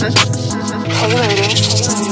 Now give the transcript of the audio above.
Hey ladies.